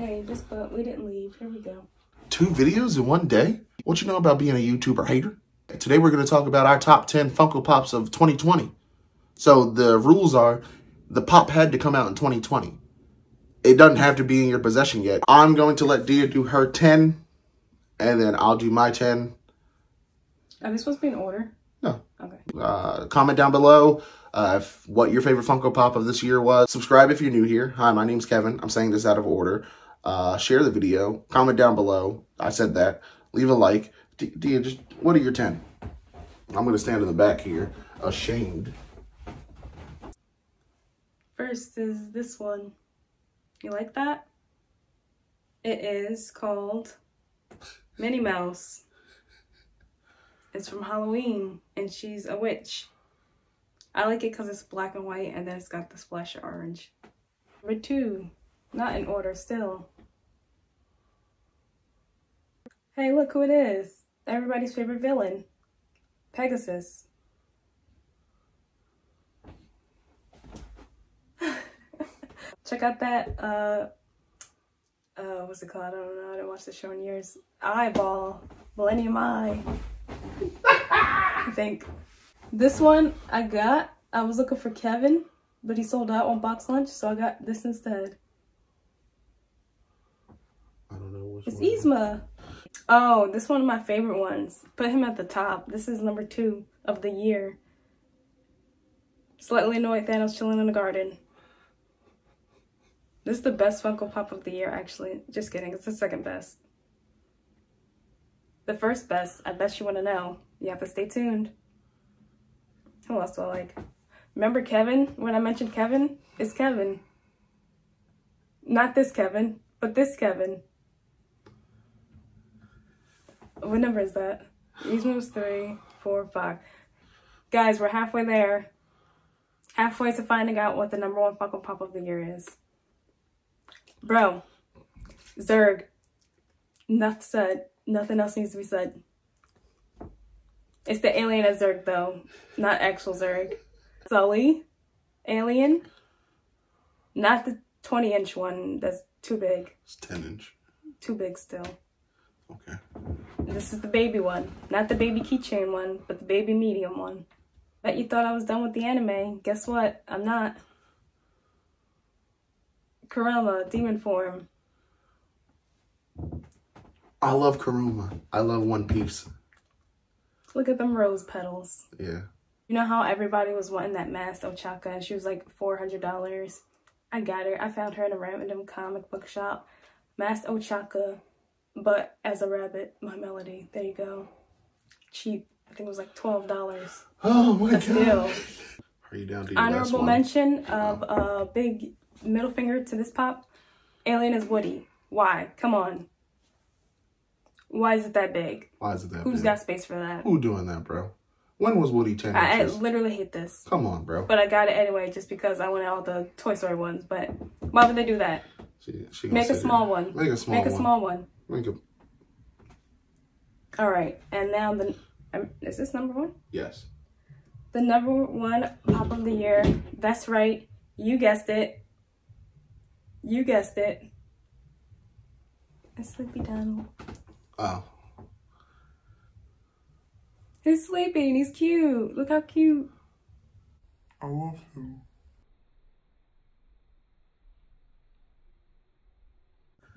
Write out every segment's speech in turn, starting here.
Hey, just but we didn't leave. Here we go. Two videos in one day? What you know about being a YouTuber hater? Today we're going to talk about our top 10 Funko Pops of 2020. So the rules are the pop had to come out in 2020. It doesn't have to be in your possession yet. I'm going to let Dia do her 10 and then I'll do my 10. Are they supposed to be in order? No. Okay. Uh, comment down below uh, if, what your favorite Funko Pop of this year was. Subscribe if you're new here. Hi, my name's Kevin. I'm saying this out of order. Uh, share the video. Comment down below. I said that. Leave a like. D just what are your 10? I'm going to stand in the back here, ashamed. First is this one. You like that? It is called Minnie Mouse. It's from Halloween, and she's a witch. I like it because it's black and white, and then it's got the splash of orange. Number two, not in order still. Hey, look who it is. Everybody's favorite villain, Pegasus. Check out that, uh, uh, what's it called? I don't know. I didn't watch the show in years. Eyeball. Millennium Eye. I think. This one I got, I was looking for Kevin, but he sold out on BoxLunch, so I got this instead. Don't know what's It's. Yzma. Oh, this one of my favorite ones. Put him at the top. This is number two of the year. Slightly annoyed Thanos chilling in the garden. This is the best Funko Pop of the year, actually. Just kidding. It's the second best. The first best, I bet you want to know. You have to stay tuned. Who else do I like? Remember Kevin? When I mentioned Kevin? It's Kevin. Not this Kevin, but this Kevin. What number is that? These moves three, four, five. Guys, we're halfway there. Halfway to finding out what the number one Funko Pop of the year is. Bro, Zurg, Enough said. Nothing else needs to be said. It's the alien as Zurg, though, not actual Zurg. Sully, alien. Not the 20 inch one that's too big. It's 10 inch. Too big still. Okay. This is the baby one. Not the baby keychain one, but the baby medium one. Bet you thought I was done with the anime. Guess what? I'm not. Kurama, demon form. I love Kurama. I love One Piece. Look at them rose petals. Yeah. You know how everybody was wanting that masked Ochaco and she was like $400? I got her. I found her in a random comic book shop. Masked Ochaco, but as a rabbit, my melody. There you go. Cheap. I think it was like $12. Oh my But still. Are you down to Honorable mention of a big middle finger to this pop. Alien is Woody. Why? Come on. Why is it that big? Why is it that Who's big? got space for that? Who doing that, bro? When was Woody 10 I, I literally hate this. Come on, bro. But I got it anyway just because I wanted all the Toy Story ones. But why would they do that? She, she Make a small one. Make a small Make a small one. Make a All right. And now the um, is this number one? yes. The number one pop of the year. That's right. You guessed it. You guessed it. It's Sleepy Donald. Oh, He's sleeping. He's cute. Look how cute. I love him.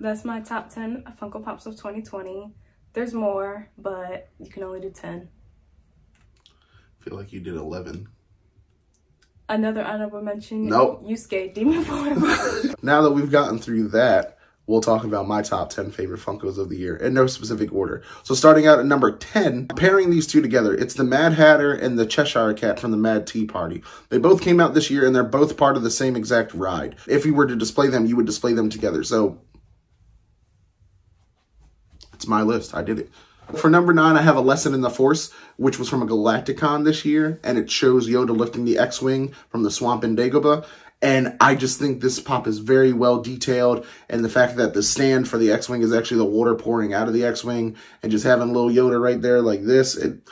That's my top 10 Funko Pops of 2020. There's more, but you can only do 10. I feel like you did 11. Another honorable mention. Nope. Yusuke Demon Form. Now that we've gotten through that, we'll talk about my top 10 favorite Funkos of the year in no specific order. So starting out at number 10, pairing these two together, it's the Mad Hatter and the Cheshire Cat from the Mad Tea Party. They both came out this year and they're both part of the same exact ride. If you were to display them, you would display them together. So it's my list. I did it. For number nine, I have a lesson in the Force, which was from a Galacticon this year, and it shows Yoda lifting the X-wing from the swamp in Dagobah. And I just think this pop is very well detailed, and the fact that the stand for the X-wing is actually the water pouring out of the X-wing, and just having little Yoda right there like this, it,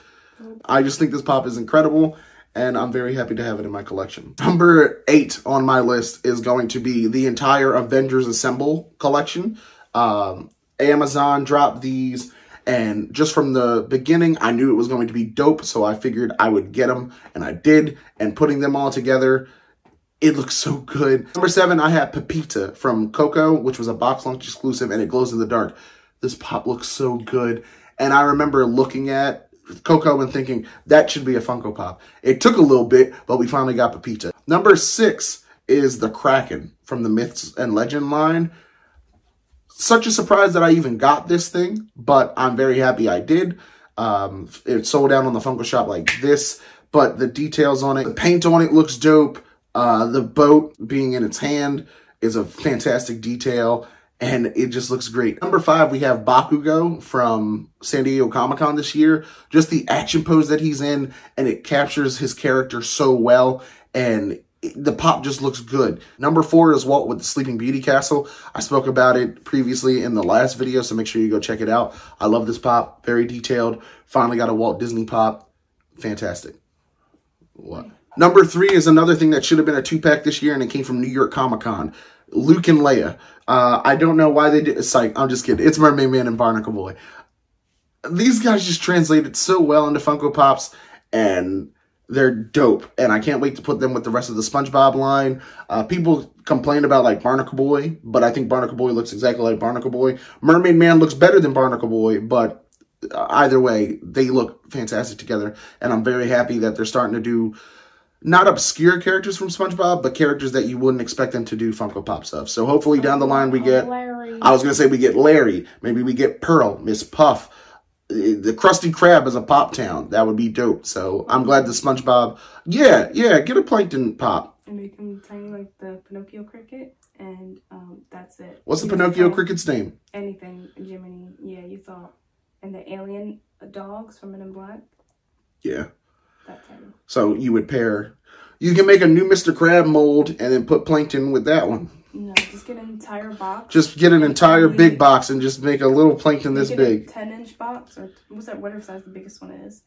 I just think this pop is incredible. and I'm very happy to have it in my collection. Number eight on my list is going to be the entire Avengers Assemble collection. Um, Amazon dropped these, and just from the beginning, I knew it was going to be dope, so I figured I would get them, and I did, and putting them all together, it looks so good. Number seven, I have Pepita from Coco, which was a BoxLunch exclusive, and it glows in the dark. This pop looks so good. And I remember looking at Coco and thinking, that should be a Funko Pop. It took a little bit, but we finally got Pepita. Number six is the Kraken from the Myths and Legend line. Such a surprise that I even got this thing, but I'm very happy I did. Um, it sold out on the Funko shop like this, but the details on it, the paint on it looks dope. Uh, the boat being in its hand is a fantastic detail and it just looks great. Number five, we have Bakugo from San Diego Comic Con this year. Just the action pose that he's in, and it captures his character so well, and the pop just looks good. Number four is Walt with the Sleeping Beauty Castle. I spoke about it previously in the last video, so make sure you go check it out. I love this pop, very detailed. Finally got a Walt Disney pop. Fantastic. What? Number three is another thing that should have been a two-pack this year, and it came from New York Comic Con. Luke and Leia. Uh, I don't know why they did. It's like, I'm just kidding. It's Mermaid Man and Barnacle Boy. These guys just translated so well into Funko Pops, and they're dope. And I can't wait to put them with the rest of the SpongeBob line. Uh, people complain about like Barnacle Boy, but I think Barnacle Boy looks exactly like Barnacle Boy. Mermaid Man looks better than Barnacle Boy, but uh, either way, they look fantastic together. And I'm very happy that they're starting to do not obscure characters from SpongeBob, but characters that you wouldn't expect them to do Funko Pop stuff. So hopefully down the line we get, Larry. I was going to say we get Larry, maybe we get Pearl, Miss Puff, the Krusty Krab is a Pop Town. That would be dope. So I'm glad the SpongeBob, yeah, yeah, get a Plankton Pop. And make him tiny like the Pinocchio cricket, and um, that's it. What's the Pinocchio cricket's name? Anything, Jiminy. Yeah, you thought. And the alien dogs from Men in Black. Yeah. So you would pair, you can make a new Mr. Crab mold and then put plankton with that one. Just get an entire box. Just get an entire big box and just make a little plankton this big. 10 inch box or what's that, whatever size the biggest one is.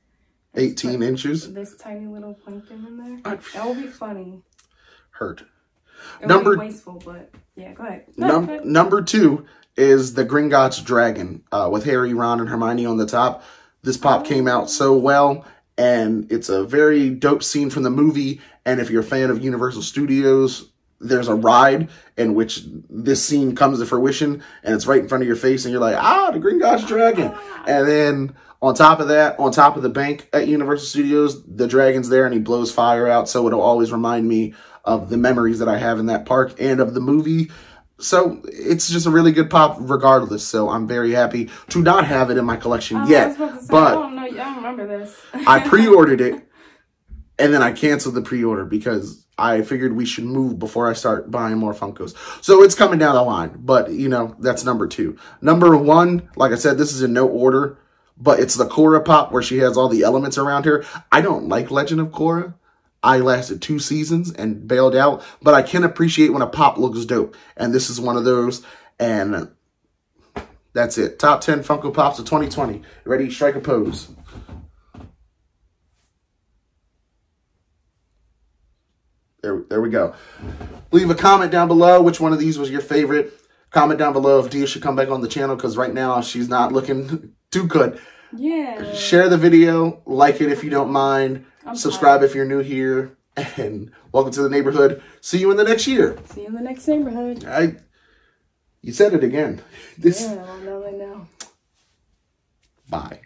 18 inches? This tiny little plankton in there. I, that will be funny. Hurt. It number wasteful, but yeah, go ahead. num number two is the Gringotts Dragon uh, with Harry, Ron, and Hermione on the top. This pop oh. came out so well and it's a very dope scene from the movie. And if you're a fan of Universal Studios, there's a ride in which this scene comes to fruition and it's right in front of your face and you're like, ah, the Gringotts Dragon. And then on top of that, on top of the bank at Universal Studios, the dragon's there and he blows fire out. So it'll always remind me of the memories that I have in that park and of the movie. So it's just a really good pop regardless. So I'm very happy to not have it in my collection I yet. Say, but I don't know. I don't remember this. I pre-ordered it and then I canceled the pre-order because I figured we should move before I start buying more Funkos. So it's coming down the line, but you know, that's number two. Number one, like I said, this is in no order, but it's the Korra pop where she has all the elements around her. I don't like Legend of Korra. I lasted two seasons and bailed out, but I can appreciate when a pop looks dope. And this is one of those. And that's it. Top 10 Funko Pops of 2020. Ready? Strike a pose. There, there we go. Leave a comment down below which one of these was your favorite. Comment down below if Dia should come back on the channel because right now she's not looking too good. Yeah. Share the video. Like it if you don't mind. I'm Subscribe if you're new here. And welcome to the neighborhood. See you in the next year. See you in the next neighborhood. I. You said it again. This. Yeah, well, now I know. Bye.